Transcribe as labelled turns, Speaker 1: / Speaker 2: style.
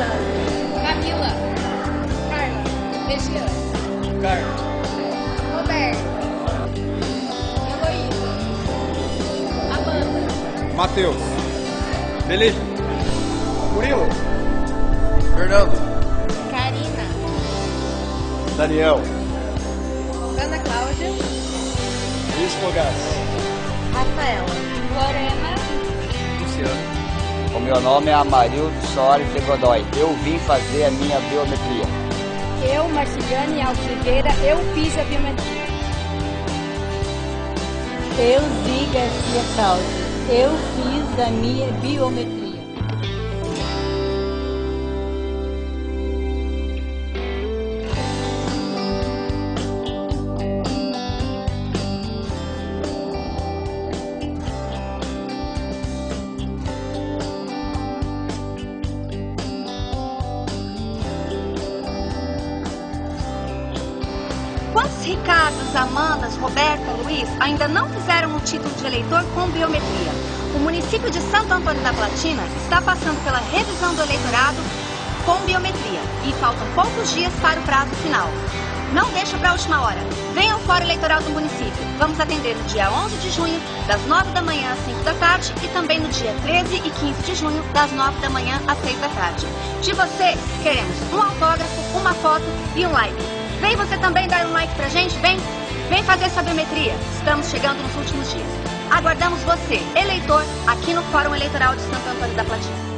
Speaker 1: Camila.
Speaker 2: Carla. Regina. Carla.
Speaker 1: Roberto. Heloísa. Amanda.
Speaker 2: Matheus. Felipe. Murilo.
Speaker 3: Fernando.
Speaker 1: Karina.
Speaker 3: Daniel.
Speaker 1: Ana Cláudia.
Speaker 3: Luiz Fogás.
Speaker 1: Rafaela. Lorena.
Speaker 3: Meu nome é Amarildo Soares de Godoy. Eu vim fazer a minha biometria.
Speaker 4: Eu, Marciliane Alciveira, eu fiz a biometria.
Speaker 5: Eu, Zi Garcia Cláudio, eu fiz a minha biometria.
Speaker 6: Quantos Ricardos, Amandas, Roberta, Luiz ainda não fizeram o título de eleitor com biometria? O município de Santo Antônio da Platina está passando pela revisão do eleitorado com biometria e faltam poucos dias para o prazo final. Não deixa para a última hora. Venha ao Fórum Eleitoral do município. Vamos atender no dia 11 de junho, das 9 da manhã às 5 da tarde e também no dia 13 e 15 de junho, das 9 da manhã às 6 da tarde. De você, queremos um autógrafo, uma foto e um like. Vem você também dar um like pra gente, vem? Vem fazer sua biometria. Estamos chegando nos últimos dias. Aguardamos você, eleitor, aqui no Fórum Eleitoral de Santo Antônio da Platina.